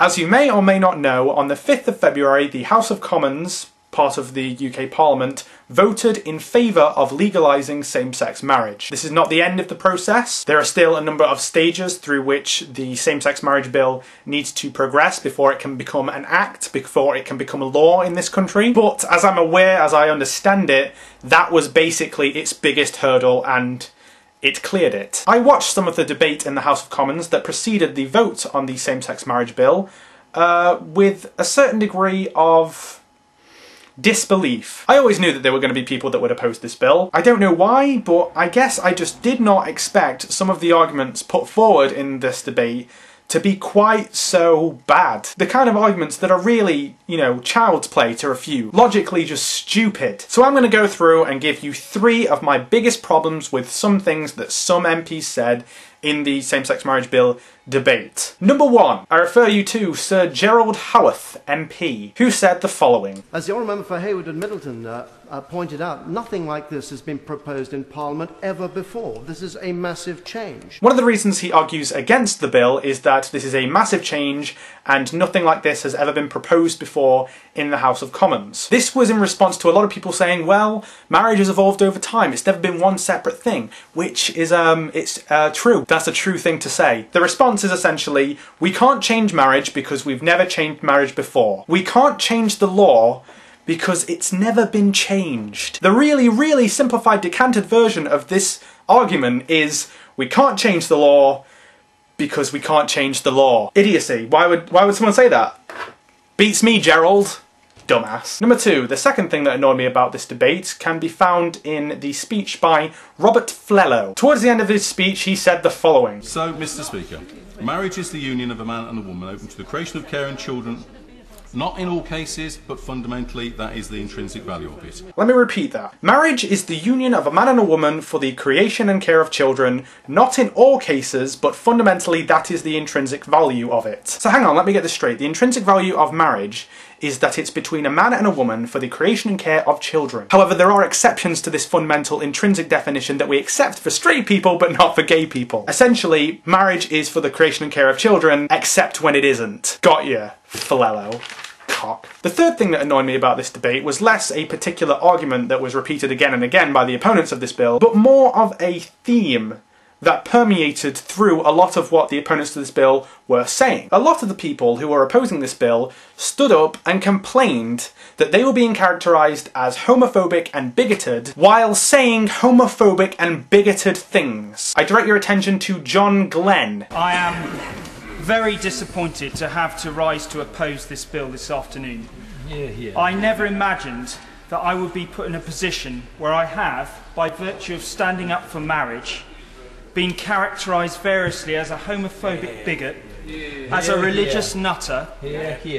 As you may or may not know, on the 5th of February, the House of Commons, part of the UK Parliament, voted in favour of legalising same-sex marriage. This is not the end of the process. There are still a number of stages through which the same-sex marriage bill needs to progress before it can become an act, before it can become a law in this country. But as I'm aware, as I understand it, that was basically its biggest hurdle and it cleared it. I watched some of the debate in the House of Commons that preceded the vote on the same-sex marriage bill uh, with a certain degree of disbelief. I always knew that there were going to be people that would oppose this bill. I don't know why, but I guess I just did not expect some of the arguments put forward in this debate to be quite so bad. The kind of arguments that are really, you know, child's play to a few, Logically just stupid. So I'm going to go through and give you three of my biggest problems with some things that some MPs said in the same-sex marriage bill debate. Number one, I refer you to Sir Gerald Howarth, MP, who said the following. As the Honourable Member for Heywood and Middleton uh, uh, pointed out, nothing like this has been proposed in Parliament ever before. This is a massive change. One of the reasons he argues against the bill is that this is a massive change and nothing like this has ever been proposed before in the House of Commons. This was in response to a lot of people saying, well, marriage has evolved over time, it's never been one separate thing, which is, um, it's uh, true. That's a true thing to say. The response is essentially, we can't change marriage because we've never changed marriage before. We can't change the law because it's never been changed. The really, really simplified, decanted version of this argument is we can't change the law because we can't change the law. Idiocy. Why would why would someone say that? Beats me, Gerald. Dumbass. Number two, the second thing that annoyed me about this debate can be found in the speech by Robert Flello. Towards the end of his speech, he said the following. So, Mr Speaker, marriage is the union of a man and a woman open to the creation of care and children not in all cases, but fundamentally, that is the intrinsic value of it. Let me repeat that. Marriage is the union of a man and a woman for the creation and care of children, not in all cases, but fundamentally that is the intrinsic value of it. So hang on, let me get this straight. The intrinsic value of marriage is that it's between a man and a woman for the creation and care of children. However, there are exceptions to this fundamental intrinsic definition that we accept for straight people but not for gay people. Essentially, marriage is for the creation and care of children, except when it isn't. Got ya, cock. The third thing that annoyed me about this debate was less a particular argument that was repeated again and again by the opponents of this bill, but more of a theme that permeated through a lot of what the opponents to this bill were saying. A lot of the people who were opposing this bill stood up and complained that they were being characterised as homophobic and bigoted while saying homophobic and bigoted things. I direct your attention to John Glen. I am very disappointed to have to rise to oppose this bill this afternoon. Yeah, yeah. I never imagined that I would be put in a position where I have, by virtue of standing up for marriage, been characterised variously as a homophobic bigot, yeah, as a religious nutter,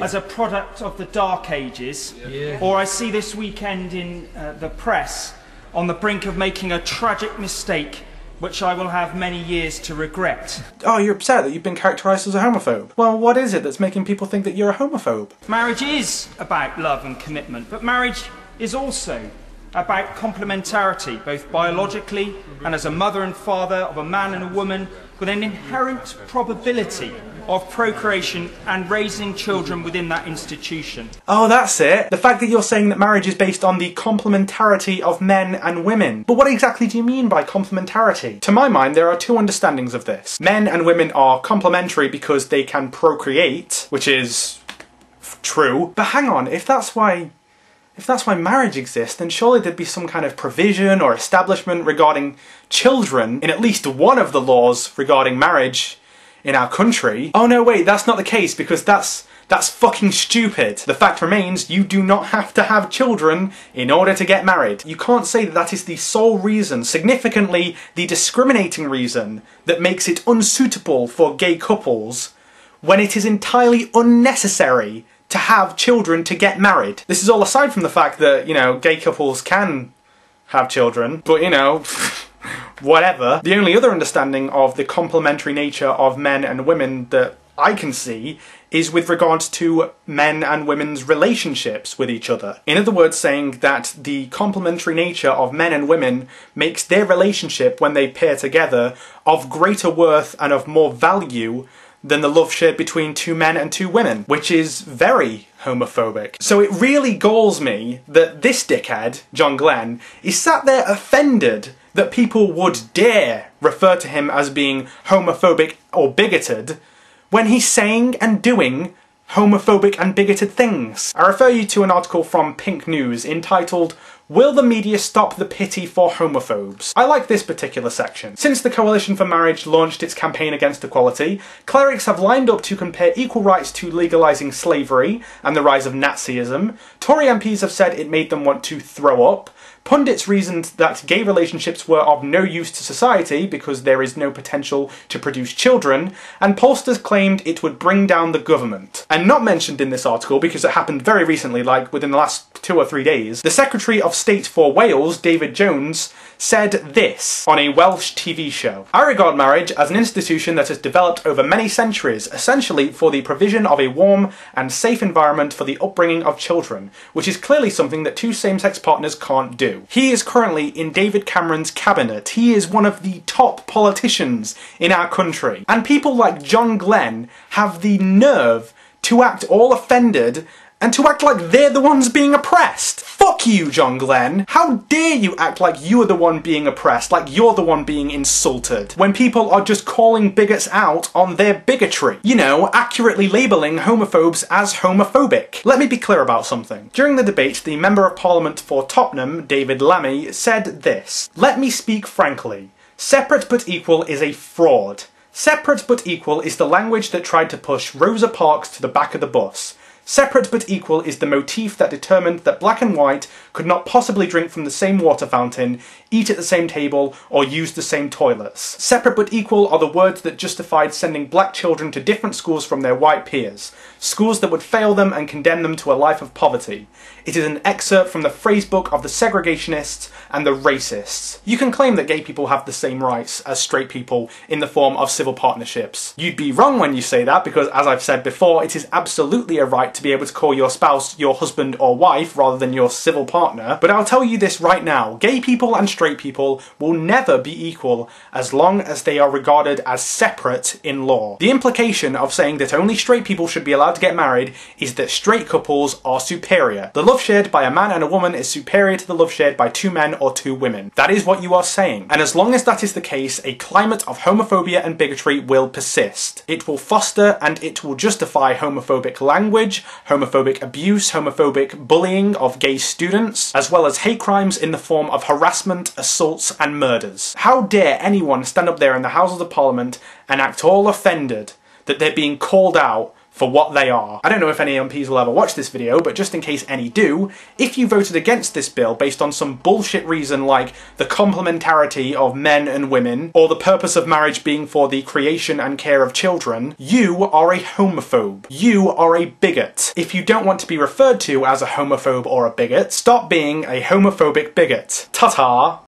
as a product of the Dark Ages, or I see this weekend in uh, the press on the brink of making a tragic mistake which I will have many years to regret. Oh, you're upset that you've been characterised as a homophobe. Well, what is it that's making people think that you're a homophobe? Marriage is about love and commitment, but marriage is also about complementarity, both biologically and as a mother and father of a man and a woman, with an inherent probability of procreation and raising children within that institution. Oh, that's it. The fact that you're saying that marriage is based on the complementarity of men and women. But what exactly do you mean by complementarity? To my mind, there are two understandings of this. Men and women are complementary because they can procreate, which is true. But hang on, if that's why if that's why marriage exists, then surely there'd be some kind of provision or establishment regarding children in at least one of the laws regarding marriage in our country. Oh no, wait, that's not the case because that's that's fucking stupid. The fact remains, you do not have to have children in order to get married. You can't say that that is the sole reason, significantly the discriminating reason, that makes it unsuitable for gay couples when it is entirely unnecessary to have children to get married. This is all aside from the fact that, you know, gay couples can have children, but you know, whatever. The only other understanding of the complementary nature of men and women that I can see is with regards to men and women's relationships with each other. In other words, saying that the complementary nature of men and women makes their relationship when they pair together of greater worth and of more value than the love shared between two men and two women, which is very homophobic. So it really galls me that this dickhead, John Glen, is sat there offended that people would dare refer to him as being homophobic or bigoted when he's saying and doing homophobic and bigoted things. I refer you to an article from Pink News entitled Will the media stop the pity for homophobes? I like this particular section. Since the Coalition for Marriage launched its campaign against equality, clerics have lined up to compare equal rights to legalising slavery and the rise of Nazism. Tory MPs have said it made them want to throw up. Pundits reasoned that gay relationships were of no use to society because there is no potential to produce children, and pollsters claimed it would bring down the government. And not mentioned in this article because it happened very recently, like within the last two or three days, the Secretary of State for Wales, David Jones, said this on a Welsh TV show. I regard marriage as an institution that has developed over many centuries, essentially for the provision of a warm and safe environment for the upbringing of children, which is clearly something that two same-sex partners can't He is currently in David Cameron's cabinet. He is one of the top politicians in our country. And people like John Glen have the nerve to act all offended and to act like they're the ones being oppressed. Fuck you, John Glen. How dare you act like you're the one being oppressed, like you're the one being insulted, when people are just calling bigots out on their bigotry. You know, accurately labelling homophobes as homophobic. Let me be clear about something. During the debate, the Member of Parliament for Tottenham, David Lammy, said this. Let me speak frankly. Separate but equal is a fraud. Separate but equal is the language that tried to push Rosa Parks to the back of the bus. Separate but equal is the motif that determined that black and white could not possibly drink from the same water fountain, eat at the same table, or use the same toilets. Separate but equal are the words that justified sending black children to different schools from their white peers, schools that would fail them and condemn them to a life of poverty. It is an excerpt from the phrasebook of the segregationists and the racists. You can claim that gay people have the same rights as straight people in the form of civil partnerships. You'd be wrong when you say that because, as I've said before, it is absolutely a right to be able to call your spouse your husband or wife rather than your civil partner. But I'll tell you this right now, gay people and straight people will never be equal as long as they are regarded as separate in law. The implication of saying that only straight people should be allowed to get married is that straight couples are superior. The love shared by a man and a woman is superior to the love shared by two men or two women. That is what you are saying. And as long as that is the case, a climate of homophobia and bigotry will persist. It will foster and it will justify homophobic language, homophobic abuse, homophobic bullying of gay students, as well as hate crimes in the form of harassment, assaults and murders. How dare anyone stand up there in the Houses of Parliament and act all offended that they're being called out for what they are. I don't know if any MPs will ever watch this video, but just in case any do, if you voted against this bill based on some bullshit reason like the complementarity of men and women, or the purpose of marriage being for the creation and care of children, you are a homophobe. You are a bigot. If you don't want to be referred to as a homophobe or a bigot, stop being a homophobic bigot. Ta-ta!